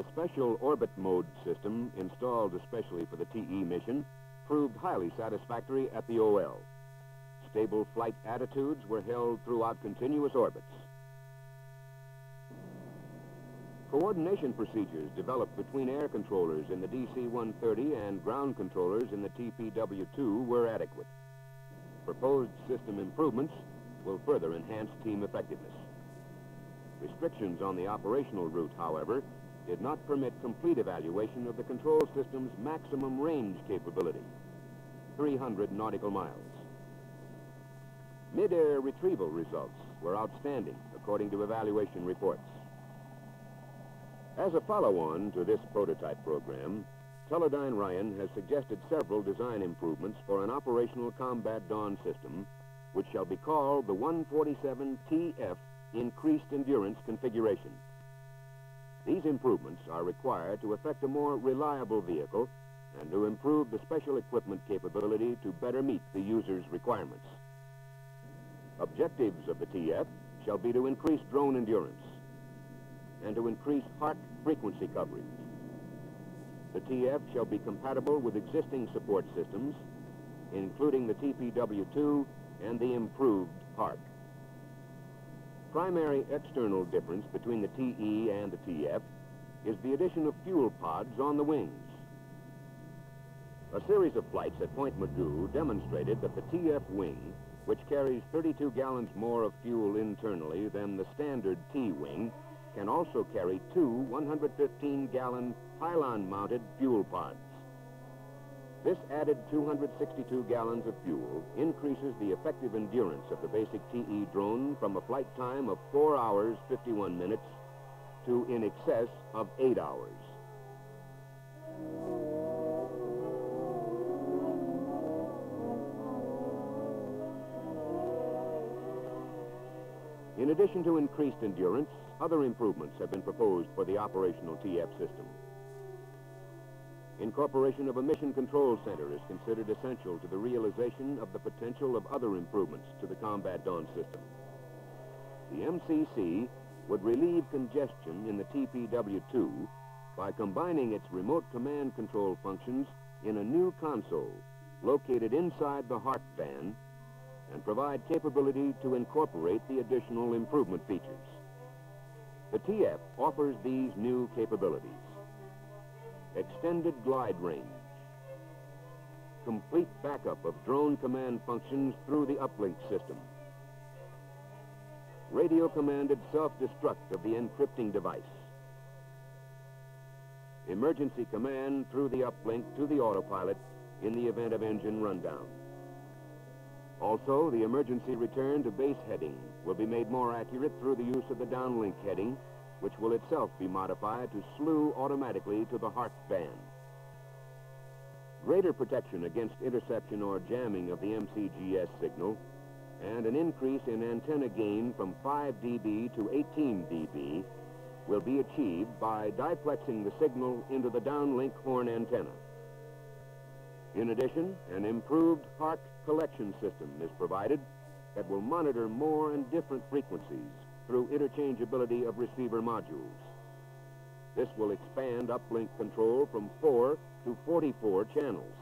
The special orbit mode system, installed especially for the TE mission, proved highly satisfactory at the OL. Stable flight attitudes were held throughout continuous orbits. Coordination procedures developed between air controllers in the DC-130 and ground controllers in the TPW-2 were adequate. Proposed system improvements will further enhance team effectiveness. Restrictions on the operational route, however, did not permit complete evaluation of the control system's maximum range capability, 300 nautical miles. Mid-air retrieval results were outstanding, according to evaluation reports. As a follow-on to this prototype program, Teledyne Ryan has suggested several design improvements for an operational combat dawn system, which shall be called the 147TF Increased Endurance Configuration. These improvements are required to effect a more reliable vehicle and to improve the special equipment capability to better meet the user's requirements. Objectives of the TF shall be to increase drone endurance and to increase HARC frequency coverage. The TF shall be compatible with existing support systems, including the TPW-2 and the improved HARC. Primary external difference between the TE and the TF is the addition of fuel pods on the wings. A series of flights at Point Mugu demonstrated that the TF wing, which carries 32 gallons more of fuel internally than the standard T wing, can also carry two 115-gallon pylon-mounted fuel pods. This added 262 gallons of fuel increases the effective endurance of the basic TE drone from a flight time of 4 hours 51 minutes to in excess of 8 hours. In addition to increased endurance, other improvements have been proposed for the operational TF system. Incorporation of a mission control center is considered essential to the realization of the potential of other improvements to the Combat Dawn system. The MCC would relieve congestion in the TPW-2 by combining its remote command control functions in a new console located inside the HARC van and provide capability to incorporate the additional improvement features. The TF offers these new capabilities extended glide range, complete backup of drone command functions through the uplink system, radio-commanded self-destruct of the encrypting device, emergency command through the uplink to the autopilot in the event of engine rundown. Also, the emergency return to base heading will be made more accurate through the use of the downlink heading which will itself be modified to slew automatically to the HARC band. Greater protection against interception or jamming of the MCGS signal, and an increase in antenna gain from 5 dB to 18 dB will be achieved by diplexing the signal into the downlink horn antenna. In addition, an improved HARC collection system is provided that will monitor more and different frequencies through interchangeability of receiver modules. This will expand uplink control from 4 to 44 channels.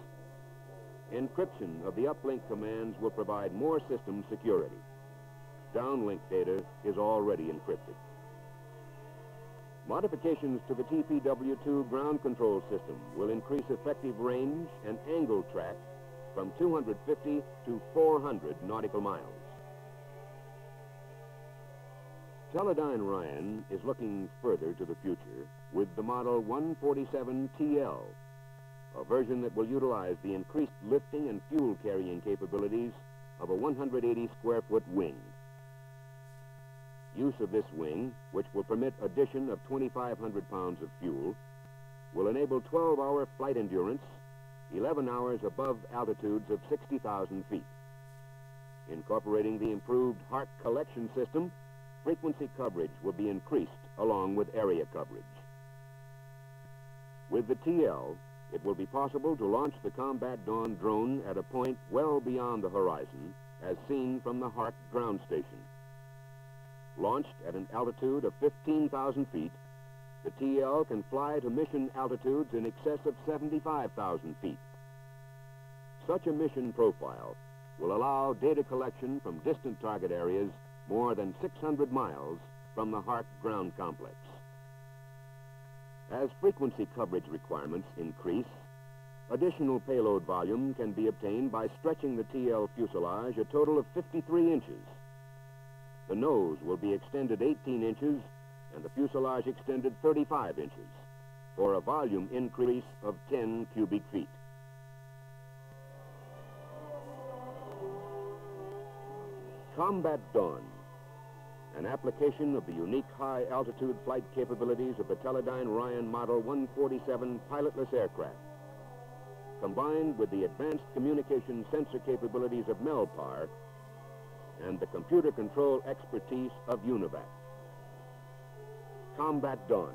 Encryption of the uplink commands will provide more system security. Downlink data is already encrypted. Modifications to the TPW-2 ground control system will increase effective range and angle track from 250 to 400 nautical miles. Teledyne Ryan is looking further to the future with the model 147TL, a version that will utilize the increased lifting and fuel carrying capabilities of a 180 square foot wing. Use of this wing, which will permit addition of 2,500 pounds of fuel, will enable 12-hour flight endurance, 11 hours above altitudes of 60,000 feet. Incorporating the improved HARC collection system, frequency coverage will be increased along with area coverage. With the TL, it will be possible to launch the Combat Dawn drone at a point well beyond the horizon, as seen from the HARC ground station. Launched at an altitude of 15,000 feet, the TL can fly to mission altitudes in excess of 75,000 feet. Such a mission profile will allow data collection from distant target areas more than 600 miles from the HARC ground complex. As frequency coverage requirements increase, additional payload volume can be obtained by stretching the TL fuselage a total of 53 inches. The nose will be extended 18 inches and the fuselage extended 35 inches for a volume increase of 10 cubic feet. Combat Dawn, an application of the unique high-altitude flight capabilities of the Teledyne Ryan Model 147 pilotless aircraft, combined with the advanced communication sensor capabilities of Melpar and the computer control expertise of UNIVAC. Combat Dawn,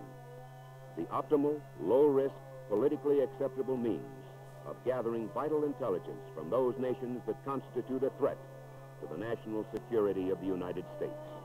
the optimal, low-risk, politically acceptable means of gathering vital intelligence from those nations that constitute a threat to the national security of the United States.